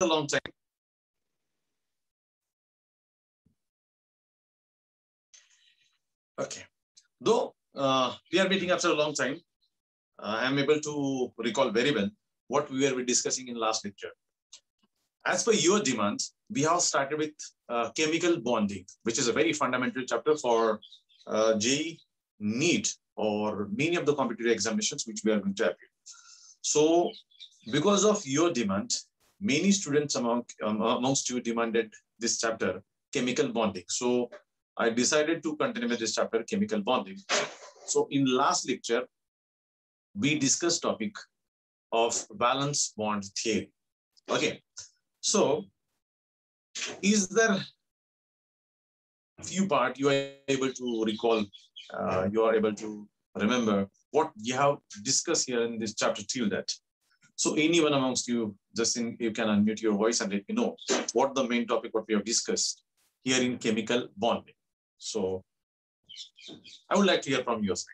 a long time. Okay. Though uh, we are meeting after a long time, uh, I am able to recall very well what we were discussing in last lecture. As per your demand, we have started with uh, chemical bonding, which is a very fundamental chapter for uh, JEE, NEET, or many of the competitive examinations which we are going to appear. So because of your demand, many students among um, amongst you demanded this chapter, chemical bonding. So I decided to continue with this chapter, chemical bonding. So in last lecture, we discussed topic of valence bond theory. Okay, so is there few part you are able to recall, uh, you are able to remember what you have discussed here in this chapter till that. So anyone amongst you, just in, you can unmute your voice and let me know what the main topic, what we have discussed here in chemical bonding. So I would like to hear from your side.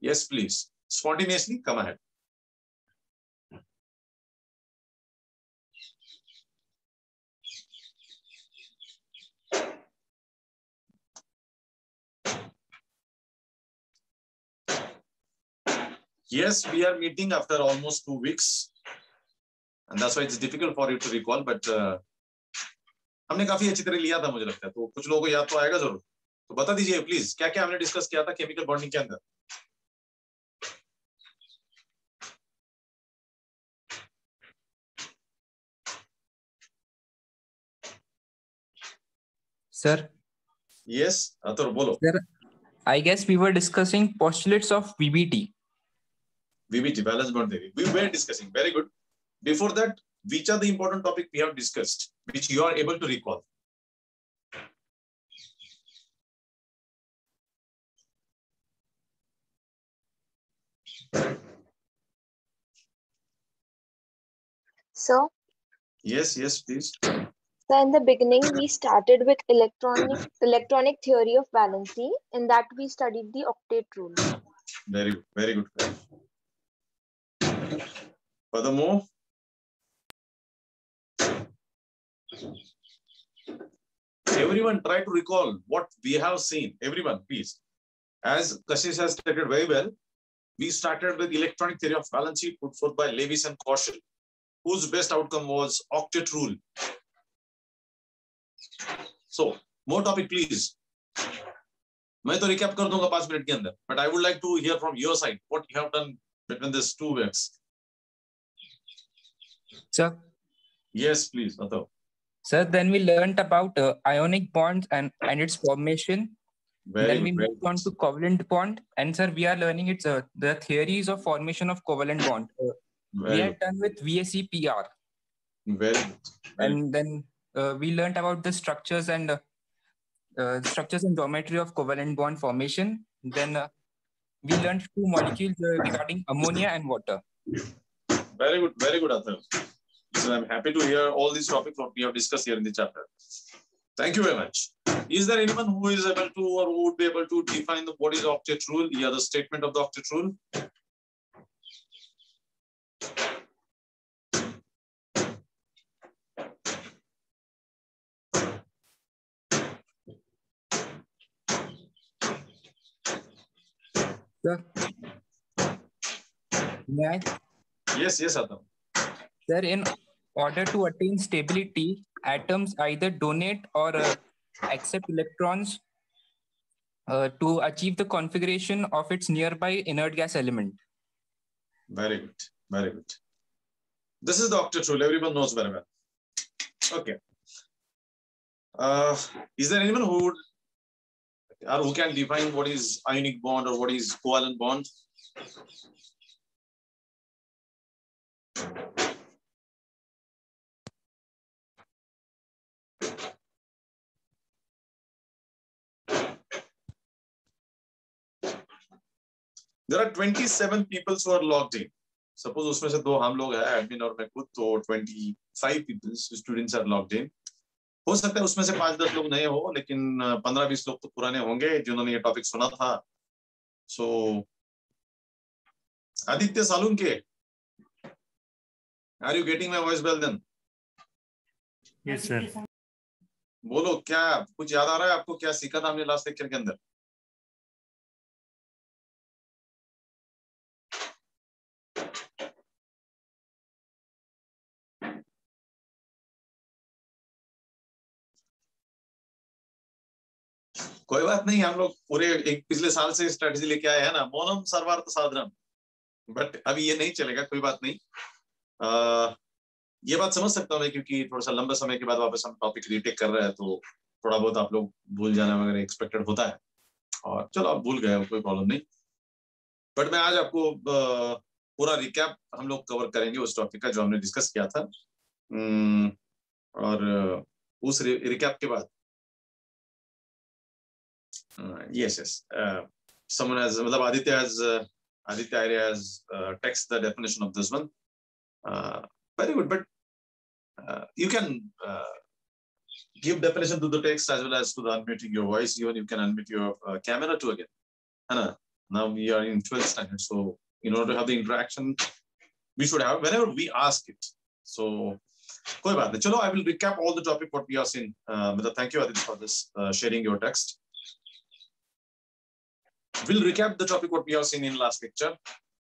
Yes, please. Spontaneously, come ahead. yes we are meeting after almost two weeks. And that's why it's difficult for you to recall but uh, हमने काफ़ी अच्छी तरह लिया था मुझे लगता है। तो कुछ लोगों को याद तो आएगा ज़रूर। तो बता दीजिए प्लीज़ क्या क्या हमने डिस्कस किया था केमिकल बॉन्डिंग के अंदर? सर यस अतर बोलो। Sir I guess we were discussing postulates of BBT Balance bond theory. We were discussing. Very good. Before that, which are the important topic we have discussed, which you are able to recall? So, Yes, yes, please. so in the beginning, we started with electronic electronic theory of valency. In that, we studied the octet rule. Very good. Very good. Furthermore, everyone try to recall what we have seen. Everyone, please. As Kashish has stated very well, we started with electronic theory of valency put forth by Lewis and Cauchy, whose best outcome was octet rule. So, more topic, please. मैं तो recap कर दूंगा पांच minute के अंदर but I would like to hear from your side what you have done between these two works. Sir. Yes, please, Atav. Sir, then we learned about uh, ionic bonds and, and its formation. Very then we very moved on to covalent bond. And sir, we are learning its uh, the theories of formation of covalent bond. Uh, we are done with VSE PR. Very And then uh, we learned about the structures and uh, uh, structures and geometry of covalent bond formation. Then uh, we learned two molecules uh, regarding ammonia and water. Very good, very good, Athar. So I'm happy to hear all these topics what we have discussed here in the chapter. Thank you very much. Is there anyone who is able to or who would be able to define the, what is octet rule? Yeah, the statement of the octet rule. Sir, may I Yes, yes, Adam. Sir, in order to attain stability, atoms either donate or uh, accept electrons uh, to achieve the configuration of its nearby inert gas element. Very good, very good. This is octet rule. Everyone knows very well. Okay. Uh, is there anyone who would or who can define what is ionic bond or what is covalent bond? There are 27 people who are logged in. Suppose उसमें से दो हम लोग हैं admin और मैं खुद तो 25 people students are logged in. हो सकता है उसमें से पाँच दस लोग नए हो लेकिन पंद्रह बीस लोग तो पुराने होंगे जिन्होंने ये टॉपिक सुना था। So Aditya Salunke are you getting my voice well then yes sir बोलो क्या कुछ याद आ रहा है आपको? क्या सीखा था हमने लास्ट लेक्चर के अंदर? कोई बात नहीं हम लोग पूरे एक पिछले साल से स्ट्रेटेजी लेके आए हैं ना मोनम सर्वार्थ साधनम बट अभी ये नहीं चलेगा कोई बात नहीं। आ, ये बात समझ सकता हूँ मैं क्योंकि थोड़ा सा लंबे समय के बाद वापस हम टॉपिक रिटेक कर रहे हैं तो थोड़ा बहुत आप लोग भूल जाना वगैरह एक्सपेक्टेड होता है। और चलो आप भूल गए कोई प्रॉब्लम नहीं। बट मैं आज आपको पूरा रिकैप हम लोग कवर करेंगे उस टॉपिक का जो हमने डिस्कस किया था। और उस रिकैप के बाद Uh, yes, yes. Uh, someone has, Aditya has, uh, Aditya Arya has text the definition of this one. very good, but you can give definition to the text as well as to the unmuting your voice. Even you can unmute your uh, camera too again. Now we are in 12th standard. So in order to have the interaction, we should have whenever we ask it. So Chalo, I will recap all the topic what we have seen. Uh, thank you Aditya for this uh, sharing your text. We'll recap the topic what we have seen in last lecture.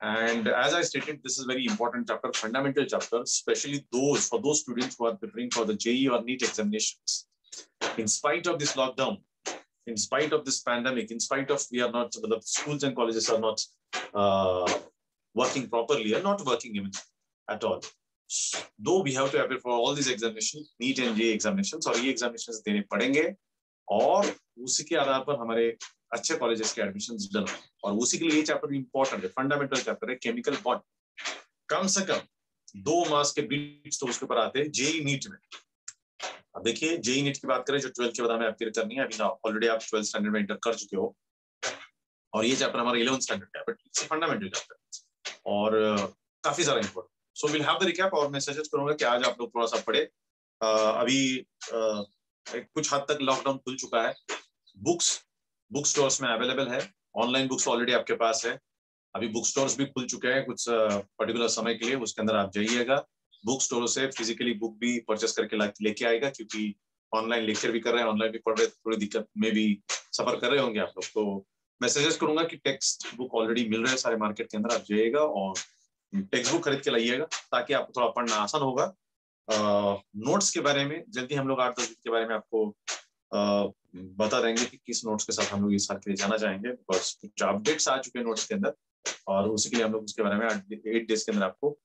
And as I stated, this is very important chapter, fundamental chapter, especially those for those students who are preparing for the JE or NEET examinations. In spite of this lockdown, in spite of this pandemic, in spite of we are not, the schools and colleges are not uh, working properly or not working even at all. Though we have to appear for all these examinations, NEET and JE examinations or E examinations देने पड़ेंगे और उसी के आधार पर हमारे अच्छे colleges के admission done और उसी के लिए ये चैप्टर इंपॉर्टेंट है फंडामेंटल चैप्टर है केमिकल बॉन्ड कम से कम दो मास के बीच तो उसके ऊपर आते हैं जेई नीट में। अब देखिए जेई नीट की बात करें, जो ट्वेल्थ के बाद हमें अपियर करनी है, अभी ना ऑलरेडी आप ट्वेल्थ स्टैंडर्ड में इंटर कर चुके हो। और ये चैप्टर हमारा इलेवन स्टैंडर्ड का बट इट्स फंडामेंटल चैप्टर और काफ़ी सारा important so will have the recap और मैं सजेस्ट करूँगा कि आज आप लोग थोड़ा सा पढ़े। अभी कुछ हद तक लॉकडाउन खुल चुका है। बुक्स बुक स्टोर्स में अवेलेबल है। ऑनलाइन बुक्स ऑलरेडी आपके पास है। अभी बुक स्टोर्स भी खुल चुके हैं कुछ पर्टिकुलर समय के लिए, उसके अंदर आप जाइएगा। बुक स्टोर से फिजिकली बुक भी परचेस करके लेके आएगा, क्योंकि ऑनलाइन लेक्चर भी कर रहे हैं ऑनलाइन भी पढ़ रहे थोड़ी दिक्कत में भी सफ़र कर रहे होंगे आप लोग। तो मैं सजेस्ट करूँगा कि टेक्स्ट बुक ऑलरेडी मिल रहे हैं सारे मार्केट के अंदर, आप जाइएगा और टेक्स्ट बुक खरीद के लाइएगा, ताकि आपको थोड़ा पढ़ना आसान होगा। नोट्स के बारे में, जल्दी हम लोग आठ दस दिन के बारे में आपको बता देंगे कि किस नोट्स के साथ हम लोग इस साल के लिए जाना चाहेंगे बिकॉज़ कुछ अपडेट्स आ चुके हैं नोट्स के अंदर और उसी के लिए हम लोग उसके बारे में एट डेज़ के अंदर आपको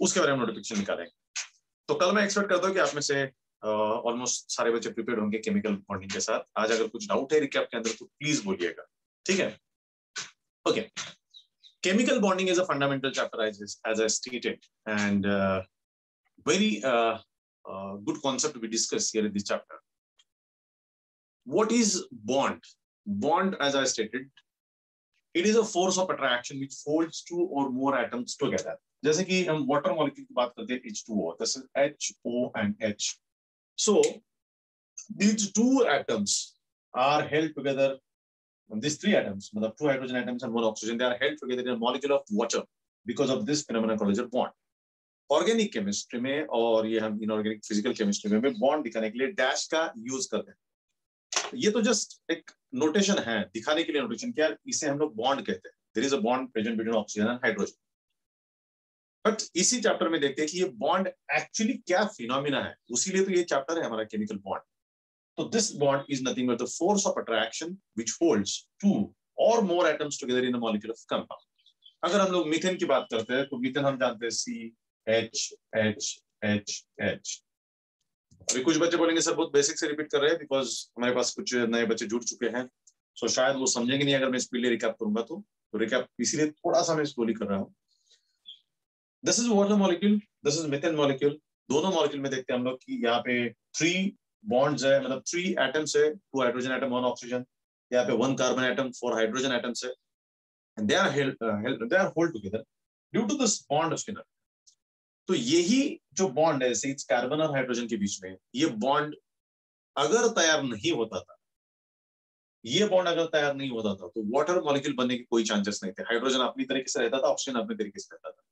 उसके बारे में नोटिफिकेशन निकालेंगे। तो कल मैं एक्सपेक्ट करता हूँ कि आप में से ऑलमोस्ट uh, सारे बच्चे प्रिपेयर होंगे केमिकल बॉन्डिंग के साथ। आज अगर कुछ डाउट है रिकैप के अंदर तो प्लीज़ बोलिएगा। ठीक है? Okay chemical bonding is a fundamental chapter as I stated and very good concept we discuss here in this chapter What is bond? Bond, as I stated, it is a force of attraction which holds two or more atoms together. जैसे कि हम water molecule की बात करते हैं H2O, this is HO and H. So these two atoms are held together. These three atoms, मतलब two hydrogen atoms and one oxygen, they are held together in a molecule of water because of this phenomenon called as a bond. Organic chemistry में और ये हम inorganic physical chemistry में bond दिखाने के लिए dash का यूज़ करते हैं ये तो जस्ट एक नोटेशन है, दिखाने के लिए नोटेशन क्या इसे हम लोग बॉन्ड कहते हैं। There is a bond present between oxygen and hydrogen but इसी चैप्टर में देखते हैं कि ये बॉन्ड एक्चुअली क्या फिनोमिना है। उसी लिए तो ये चैप्टर है हमारा केमिकल बॉन्ड तो this bond is nothing but the force of attraction which holds two और more atoms together in a molecule of compound अगर हम लोग मीथेन की बात करते हैं तो मीथेन हम जानते हैं C H H H H अभी कुछ बच्चे बोलेंगे सर बहुत बेसिक से रिपीट कर रहे हैं बिकॉज़ हमारे पास कुछ नए बच्चे जुड़ चुके हैं. सो so, शायद वो समझेंगे नहीं अगर मैं लिए रिकैप करूँगा तो, तो रिकैप इसीलिए थोड़ा सा मैं स्लोली कर रहा हूँ। This is water molecule this is methane molecule दोनों मॉलिक्यूल में देखते हैं हम लोग कि यहाँ पे थ्री बॉन्ड्स है मतलब थ्री एटम्स है two hydrogen atom one oxygen यहाँ पे one carbon atom four hydrogen atoms है। And they are held, uh, held they are hold together due to this bond of spinner तो यही जो bond है इस कार्बन और हाइड्रोजन के बीच में, ये बॉन्ड अगर तैयार नहीं होता था, ये बॉन्ड अगर तैयार नहीं होता था तो वाटर मॉलिक्यूल बनने के कोई चांसेस नहीं थे। हाइड्रोजन अपनी तरीके से रहता था ऑक्सीजन अपने तरीके से रहता था।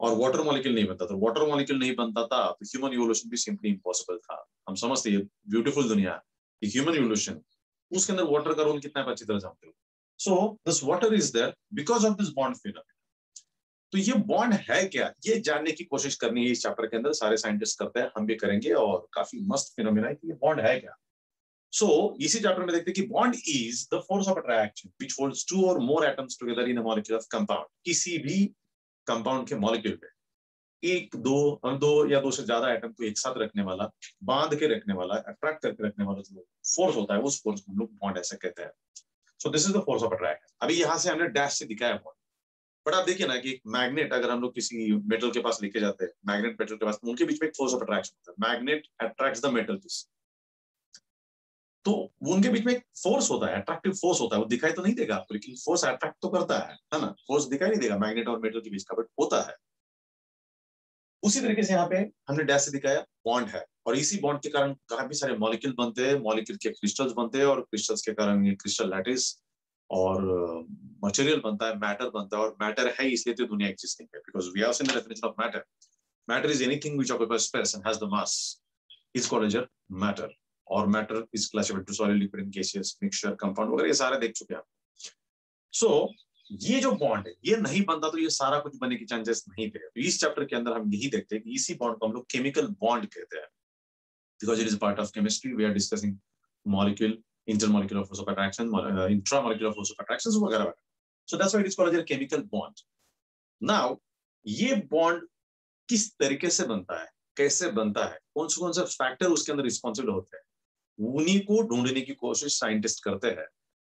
और वाटर मॉलिक्यूल नहीं बनता था। वाटर मॉलिक्यूल नहीं बनता था तो ह्यूमन इवोल्यूशन भी सिंपली इम्पॉसिबल था। हम समझते हैं ब्यूटीफुल दुनिया ह्यूमन इवोल्यूशन उसके अंदर वाटर का रोल कितना अच्छी तरह जानते हो। So this water is there because of this bond phenomena तो ये बॉन्ड है क्या? ये जानने की कोशिश करनी है इस चैप्टर के अंदर। सारे साइंटिस्ट करते हैं हम भी करेंगे और काफ़ी मस्त फिनोमिना है कि ये बॉन्ड है क्या? सो so, इसी चैप्टर में देखते हैं कि bond is the force of attraction which holds two और more atoms together in molecule of compound किसी भी कंपाउंड के मॉलिक्यूल पे। एक दो दो या दो से ज़्यादा एटम को एक साथ रखने वाला बाँध के रखने वाला अट्रैक्ट करके रखने वाला जो फोर्स होता है उस फोर्स को हम लोग बॉन्ड ऐसे कहते हैं। So this is the force of attraction अभी यहाँ से हमने डैश से दिखाया बॉन्ड बट आप देखिए ना कि मैग्नेट अगर हम लोग किसी मेटल के पास लेके जाते हैं मैग्नेट मेटल के पास उनके बीच में एक फोर्स ऑफ़ अट्रैक्शन होता है। मैग्नेट अट्रैक्ट्स द मेटल तो उनके बीच में एक फोर्स होता है अट्रैक्टिव फोर्स होता है। वो दिखाई तो नहीं देगा आपको, लेकिन फोर्स अट्रैक्ट तो करता है है ना? फोर्स दिखाई नहीं देगा मैग्नेट और मेटल के बीच का बट होता है। उसी तरीके से यहाँ पे हमने डैश से दिखाया बॉन्ड है। और इसी बॉन्ड के कारण काफ़ी सारे मॉलिक्यूल बनते हैं मॉलिक्यूल के क्रिस्टल्स बनते हैं और क्रिस्टल्स के कारण ये क्रिस्टल लैटिस और मटेरियल बनता है मैटर बनता है और मैटर है इसलिए तो दुनिया एग्जिस्टिंग है because we have seen the definition of matter matter is anything which occupies space and has the mass is called as matter और matter is classified to solid liquid in gaseous mixture compound वगैरह ये सारे देख चुके हैं सो so, ये जो bond है ये नहीं बनता तो ये सारा कुछ बनने की चांसेस नहीं थे। तो इस चैप्टर के अंदर हम यही देखते हैं कि इसी बॉन्ड को हम लोग केमिकल बॉन्ड कहते हैं। Because it is part of chemistry we are discussing molecule intermolecular force of attraction, uh, intramolecular force of attraction वगैरह वगैरह। So that's why it is called as a chemical bond. Now ये bond किस तरीके से बनता है? कैसे बनता है? कौन से कौन से फैक्टर उसके अंदर रिस्पॉन्सिबल होते हैं? उन्हीं को ढूँढने की कोशिश साइंटिस्ट करते हैं।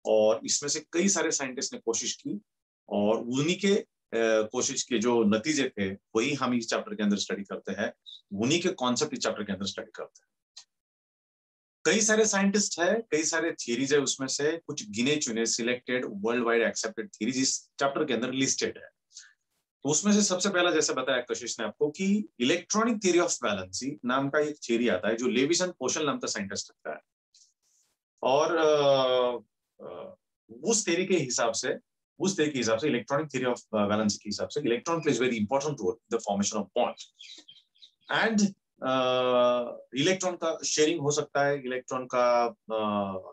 और इसमें से कई सारे साइंटिस्ट ने कोशिश की और उन्हीं के कोशिश के जो नतीजे थे वही हम इस चैप्टर के अंदर स्टडी करते हैं। उन्हीं के कॉन्सेप्ट इस चैप्टर के अंदर स्टडी करते हैं। कई सारे साइंटिस्ट है, कई सारे थियरीज है उसमें से, कुछ गिने चुने selected world wide accepted theories इस चैप्टर के अंदर लिस्टेड है। तो उसमें से सबसे पहला जैसे बताया कशिश ने आपको कि इलेक्ट्रॉनिक थियरी ऑफ़ बैलेंसी नाम का एक थियरी आता है जो लेविसन पोशन नाम का साइंटिस्ट रखता है। और उस थियरी के हिसाब से, उस थियरी के हिसाब से इलेक्ट्रॉनिक थियरी ऑफ़ बैलेंसी के हिसाब से electron plays very important role the formation of bond and electron का शेयरिंग हो सकता है इलेक्ट्रॉन का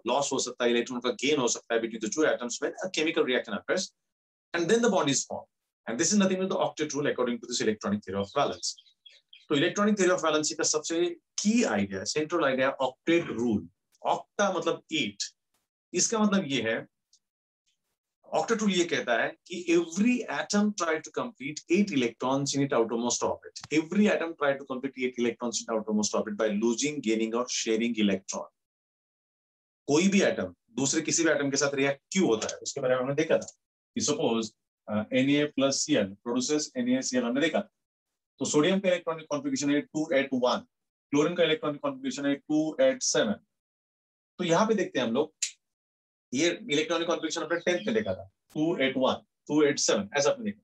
लॉस हो सकता है इलेक्ट्रॉन का गेन हो सकता है between the two atoms when a chemical reaction occurs and then the bond is formed. And this is nothing but the octet rule according to this electronic theory of valence. तो electronic theory of valency का सबसे की idea central idea octet rule octa मतलब eight इसका मतलब ये है octet rule ये कहता है कि every atom try to complete eight electrons in it outermost orbit every atom try to complete eight electrons in outermost orbit by losing gaining और शेयरिंग इलेक्ट्रॉन कोई भी एटम दूसरे किसी भी एटम के साथ रिएक्ट क्यों होता है? उसके बारे में हमने देखा था। कि suppose Na plus Cl produces NaCl हमने देखा तो सोडियम का इलेक्ट्रॉनिक कॉन्फ़िगरेशन है 281 क्लोरीन का इलेक्ट्रॉनिक कॉन्फ़िगरेशन है 287 तो यहाँ पे देखते हैं हम लोग ये इलेक्ट्रॉनिक कॉन्फ़िगरेशन अपने टेंथ में देखा था। 281 287 ऐसा आपने देखा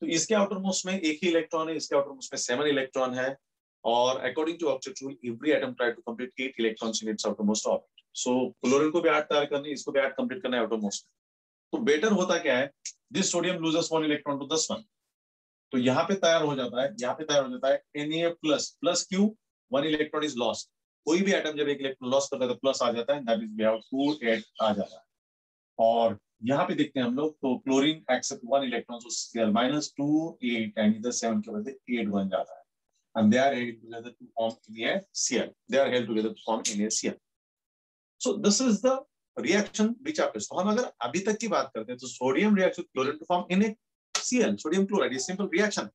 तो इसके आउटर मोस्ट में एक ही इलेक्ट्रॉन है, इसके आउटर मोस्ट में सेवन इलेक्ट्रॉन है, और according to octet rule every atom try to complete eight electrons in its outer most orbit so chlorine को भी आठ तैयार करनी, इसको भी आठ कंप्लीट करना है आउटर मोस्ट तो बेटर होता क्या है? This sodium loses one electron to this one तो यहाँ पे तैयार हो जाता है, यहाँ पे तैयार हो जाता है, Na plus plus Q one electron is lost कोई भी एटम जब एक इलेक्ट्रॉन लॉस करता है तो प्लस आ जाता है that is we have two eight आ जाता है और यहाँ पे देखते हैं हम लोग तो chlorine accept one electron minus two eight and इधर सेवन के से एट बन जाता है and they are held together to form NaCl. They are held together to form NaCl. So this is the reaction which happens. तो हम अगर अभी तक की बात करते हैं तो sodium react with chlorine to form NaCl, sodium chloride simple reaction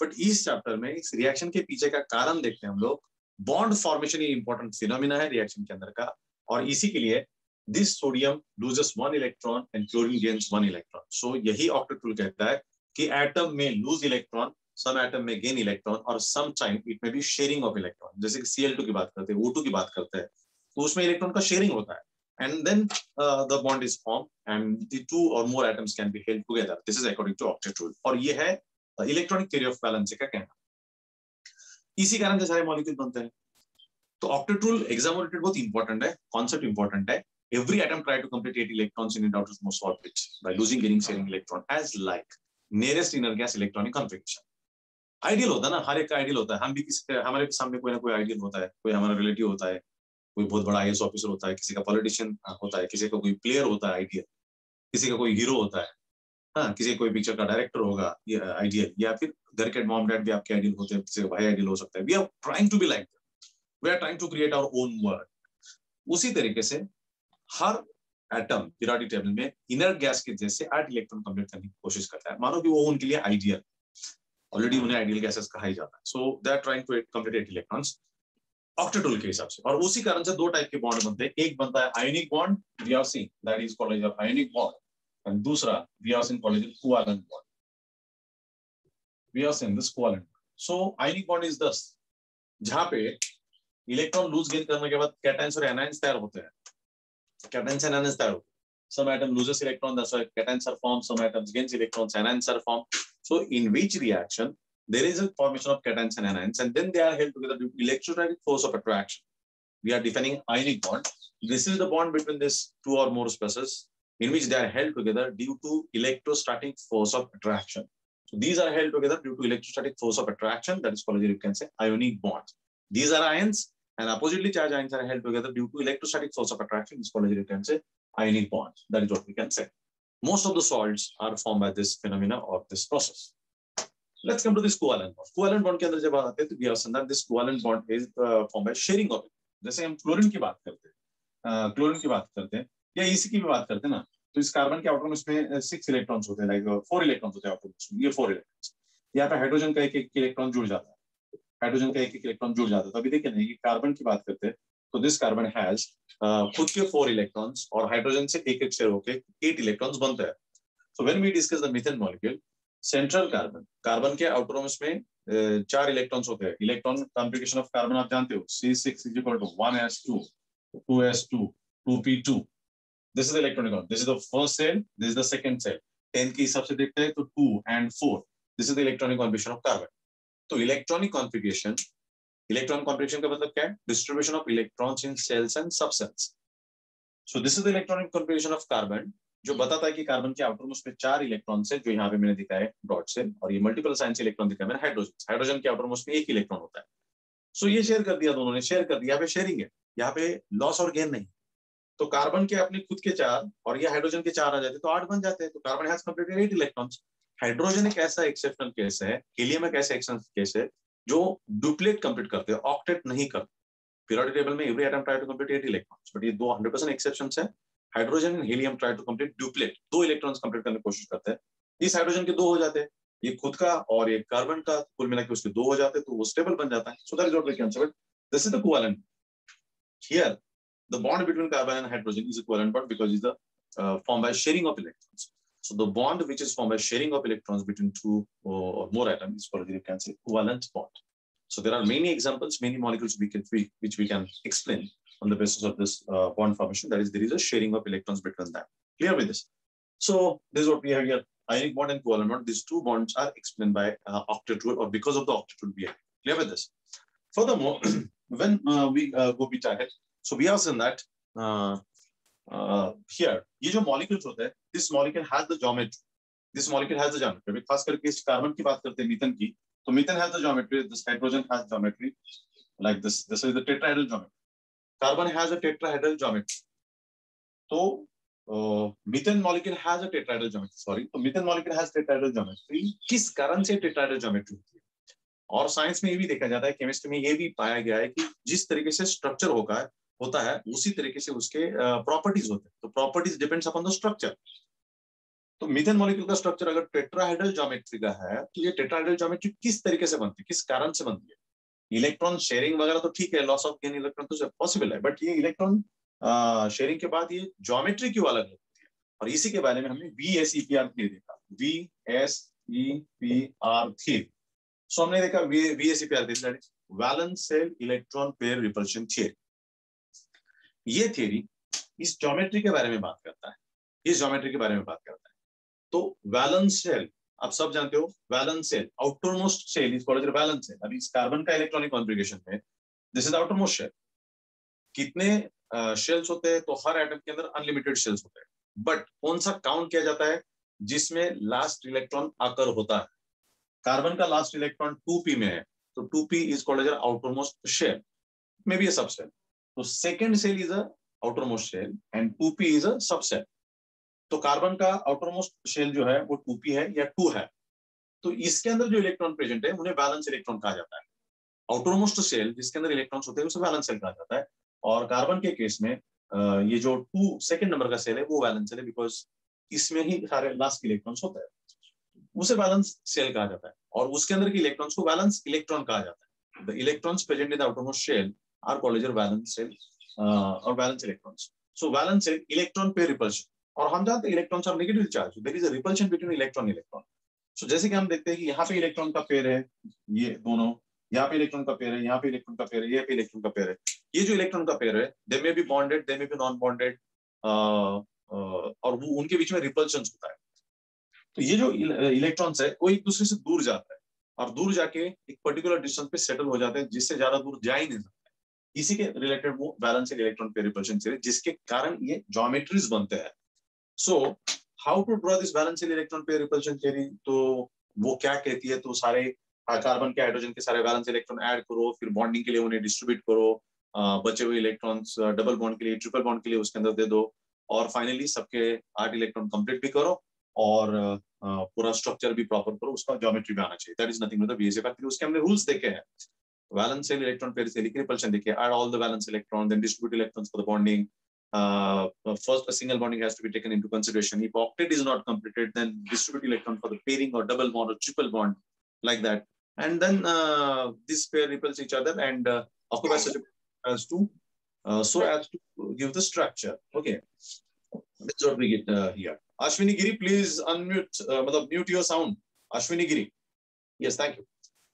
but इस चैप्टर में इस रिएक्शन के पीछे का कारण देखते हैं हम लोग बॉन्ड फॉर्मेशन ही इंपॉर्टेंट फिनोमिना है रिएक्शन के अंदर का। और इसी के लिए this sodium loses one electron and chlorine gains one electron so यही ऑक्टेट्रोल कहता है कि एटम में लूज इलेक्ट्रॉन सम एटम में गेन इलेक्ट्रॉन और सम टाइम इट में भी शेयरिंग ऑफ़ इलेक्ट्रॉन जैसे कि सीएल की बात करते हैं ओ की बात करते हैं तो उसमें इलेक्ट्रॉन का शेयरिंग होता है। And then the bond is form and two or more atoms can be held together this is according to octet rule और ये है इलेक्ट्रॉनिक थ्योरी ऑफ़ बैलेंस का कहना। इसी कारण से सारे मॉलिक्यूल बनते हैं. तो ऑक्टेट रूल एग्ज़ाम ओरिएंटेड बहुत इंपॉर्टेंट है, कॉन्सेप्ट इंपॉर्टेंट है. every atom try to complete 8 electrons in its outermost orbit by losing gaining sharing electron as like nearest inner gas electronic configuration ideal होता है ना हर एक का आइडियल होता है हम भी किसी हमारे सामने कोई ना कोई आइडियल होता है कोई हमारा रिलेटिव होता है कोई बहुत बड़ा आई ऑफिसर होता है किसी का पॉलिटिशियन होता है किसी का कोई प्लेयर होता है आइडियल किसी का कोई हीरो होता है हाँ किसी कोई पिक्चर का डायरेक्टर होगा आइडियल या फिर घर के मॉम डैड भी आपके आइडियल होते हैं भाई आइडियल हो सकता है। We are trying to be like we are trying to create our own word उसी तरीके से हर एटम पीरियोडिक टेबल में इनर गैस के जैसे आठ इलेक्ट्रॉन कंप्लीट करने की कोशिश करता है। मानो कि वो उनके लिए आइडियल ऑलरेडी उन्हें आइडियल गैसेस कहा ही जाता है। So they are trying to complete eight electrons octet rule के हिसाब से। और उसी कारण से दो टाइप के बॉन्ड बनते हैं। एक बनता है ionic bond we are seeing that is called as ionic bond and दूसरा we are seeing called as covalent bond we are seeing this covalent so ionic bond is this जहाँ पे electron lose gain करने के बाद cations और anions तैयार होते हैं कैटायंस एनायंस तैयार होते हैं some atom loses electron that's why cations are formed some atoms gains electrons anions are formed so in which reaction there is a formation of cations and anions, and then they are held together due to electrostatic force of attraction. We are defining ionic bond. This is the bond between these two or more species in which they are held together due to electrostatic force of attraction. So these are held together due to electrostatic force of attraction. That is called, you can say, ionic bonds. These are ions, and oppositely charged ions are held together due to electrostatic force of attraction. This called, you can say, ionic bonds. That is what we can say. Most of the salts are formed by this phenomena or this process. Let's come to this covalent bond. Covalent bond के अंदर जब आते हैं तो we have seen that this covalent bond is uh, formed by sharing of it. जैसे हम chlorine की बात करते हैं क्लोरीन की बात करते हैं या इसी की भी बात करते हैं ना तो इस कार्बन के आउटर में सिक्स इलेक्ट्रॉन्स होते हैं लाइक फोर इलेक्ट्रॉन्स होते हैं आउटर ये फोर इलेक्ट्रॉन्स यहाँ पे हाइड्रोजन का एक एक इलेक्ट्रॉन जुड़ जाता है। हाइड्रोजन का एक एक इलेक्ट्रॉन जुड़ जाता है। तो अभी देखिए ना, ये कार्बन की बात करते हैं तो दिस कार्बन हैज़ खुद के फोर इलेक्ट्रॉन्स और हाइड्रोजन से एक एक शेयर होके एट इलेक्ट्रॉन्स बनते हैं। So when we discuss the methane molecule central carbon carbon के आउटरोम्स में चार इलेक्ट्रॉन्स होते हैं। इलेक्ट्रॉन कॉन्फ़िगरेशन ऑफ़ कार्बन आप जानते हो C6 is equal to 1s2 2s2 2p2 this is is electronic bond this is the first cell. This is the second cell. 10 के हिसाब से देखते हैं तो 2 and 4 this is the electronic configuration of carbon तो इलेक्ट्रॉनिक कॉन्फ़िगरेशन इलेक्ट्रॉन कॉन्फ़िगरेशन का मतलब क्या है? Distribution of electrons in shells and subshells so this is the electronic configuration of carbon जो बताता है कि कार्बन के आउटर मोस्ट में चार इलेक्ट्रॉन है जो यहाँ पे मैंने दिखाया है डॉट से और ये मल्टीपल साइंस इलेक्ट्रॉन दिखाया मैंने हाइड्रोजन हाइड्रोजन के आउटर मोस्ट में एक इलेक्ट्रॉन होता है। सो so, ये शेयर कर दिया दोनों ने। शेयर कर दिया यहाँ पे शेयरिंग है। यहाँ पे लॉस और गेन नहीं तो कार्बन के अपने खुद के चार और ये हाइड्रोजन के चार आ जाते तो आठ बन जाते हैं। तो carbon has completed eight electrons hydrogen एक ऐसा एक्सेप्शनल केस है हीलियम एक ऐसा एक्सेप्शनल केस है, जो डुप्लेट कंप्लीट करते हैं ऑक्टेट नहीं करते। पीरियोडिक टेबल में every atom try to complete eight electrons but ये दो 100% एक्सेप्शंस है। Hydrogen and helium try to complete duplet दो इलेक्ट्रॉन्स कंप्लीट करने की कोशिश करते हैं। इस हाइड्रोजन के दो हो जाते हैं, ये खुद का और ये कार्बन का, कुल मिला के उसके दो हो जाते हैं तो वो स्टेबल बन जाता है। So that is what we can say but this is the covalent here the bond between carbon and hydrogen is equivalent bond because it's the uh, formed by sharing of electrons so the bond which is formed by sharing of electrons between two or more atoms is called you can say covalent bond so there are many examples many molecules we can which we can explain on the basis of this uh, bond formation. That is, there is a sharing of electrons between them. Clear with this? So this is what we have here. Ionic bond and covalent bond. These two bonds are explained by uh, octet rule or because of the octet rule we. Clear with this? Furthermore, when uh, we uh, go beta ahead, so we have seen that uh, uh, here, ये जो molecules होते हैं, this molecule has the geometry. This molecule has the geometry. खास करके इस carbon की बात करते हैं मीथेन की, तो methane has the geometry. This hydrogen has geometry like this. This is the tetrahedral geometry. carbon has a tetrahedral geometry uh, methane molecule has a tetrahedral geometry sorry तो methane molecule has tetrahedral geometry किस कारण से tetrahedral geometry होती है और science में ये भी देखा जाता है केमिस्ट्री में ये भी पाया गया है कि जिस तरीके से स्ट्रक्चर होगा होता है, उसी तरीके से उसके प्रॉपर्टीज़ होते हैं। तो properties depends upon the structure तो मिथेन मॉलिक्यूल का स्ट्रक्चर अगर टेट्राहेड्रल ज्योमेट्री का है तो ये टेट्राहेड्रल ज्योमेट्री किस तरीके से बनती है, किस कारण से बनती है? इलेक्ट्रॉन शेयरिंग वगैरह तो ठीक है लॉस ऑफ़ गेन इलेक्ट्रॉन तो पॉसिबल है बट ये इलेक्ट्रॉन शेयरिंग के बाद ये ज्योमेट्री क्यों अलग होती है? और इसी के बारे में हमने V S E P R three देखा। V S E P R three so हमने देखा V S E P R three valence shell electron pair repulsion theory ये थियरी इस ज्योमेट्री के बारे में बात करता है। इस ज्योमेट्री के बारे में बात करता है। तो वैलेंस सेल आप सब जानते हो valence shell outermost shell is called valence shell अभी इस कार्बन का इलेक्ट्रॉनिक कॉन्फ़िगरेशन में दिस इज़ आउटरमोस्ट शेल कितने शेल्स होते हैं तो हर एटम के अंदर अनलिमिटेड शेल्स होते हैं। बट कौन सा काउंट किया जाता है? जिसमें लास्ट इलेक्ट्रॉन आकर होता है। कार्बन का लास्ट इलेक्ट्रॉन टू पी में है। तो two P is called as outer most shell may be sub shell तो second shell is outer most shell and two P is a sub shell तो carbon का outer most shell जो है, वो to P है या to है? तो इसके अंदर जो इलेक्ट्रॉन प्रेजेंट है, उन्हें बैलेंस इलेक्ट्रॉन कहा जाता है। आउटरमोस्ट सेल जिसके अंदर इलेक्ट्रॉन्स होते हैं, उसे बैलेंस सेल कहा जाता है। और कार्बन के केस में ये जो टू सेकेंड नंबर का सेल है, वो बैलेंस सेल है बिकॉज़ इसमें ही सारे लास्ट इलेक्ट्रॉन्स होता है। उसे बैलेंस सेल कहा जाता है। और उसके अंदर के इलेक्ट्रॉन्स को बैलेंस इलेक्ट्रॉन कहा जाता है। The electrons present in the outermost shell are shell और valence electrons so valence shell electron pair repulsion और हम जानते हैं electrons are negative charge there is a repulsion between electron electron so जैसे कि हम देखते हैं कि यहाँ पे इलेक्ट्रॉन का पेयर है, ये दोनों, यहाँ पे इलेक्ट्रॉन का पेयर है, यहाँ पे इलेक्ट्रॉन का पेयर है यहाँ पे इलेक्ट्रॉन का पेयर है. ये जो इलेक्ट्रॉन का पेयर है they may be bonded they may be non bonded और वो उनके बीच में रिपल्शन होता है. तो ये जो इलेक्ट्रॉन्स है, वो एक दूसरे से दूर जाता है. और दूर जाके एक पर्टिकुलर डिस्टेंस पे सेटल हो जाते हैं, जिससे ज़्यादा दूर जा ही नहीं सकते. इसी के रिलेटेड वो बैलेंस इलेक्ट्रॉन पे रिपल्शन जिसके कारण ये जोमेट्रीज बनते हैं। So how to draw this valence electron pair repulsion theory तो वो क्या कहती है? तो सारे कार्बन के हाइड्रोजन के सारे बैलेंस इलेक्ट्रॉन ऐड करो, फिर बॉन्डिंग के लिए उन्हें डिस्ट्रीब्यूट करो बचे हुए इलेक्ट्रॉन्स डबल बॉन्ड के लिए ट्रिपल बॉन्ड के लिए उसके अंदर दे दो, और फाइनली सबके आठ इलेक्ट्रॉन कंप्लीट भी करो, और पूरा स्ट्रक्चर भी प्रॉपर करो, उसका ज्योमेट्री भी आना चाहिए। दैट इज़ नथिंग मतलब उसके हमने रूल्स देखे हैं। valence electron pair is helic repulsion. They add all the valence electrons, then distribute electrons for the bonding. Uh, uh, first, a single bonding has to be taken into consideration. If octet is not completed, then distribute electron for the pairing or double bond or triple bond, like that. And then uh, this pair repels each other and uh, occupies as to uh, so as to give the structure. Okay, that's what we get uh, here. Ashwini Giri, please unmute, uh, mute your sound. Ashwini Giri. Yes, thank you.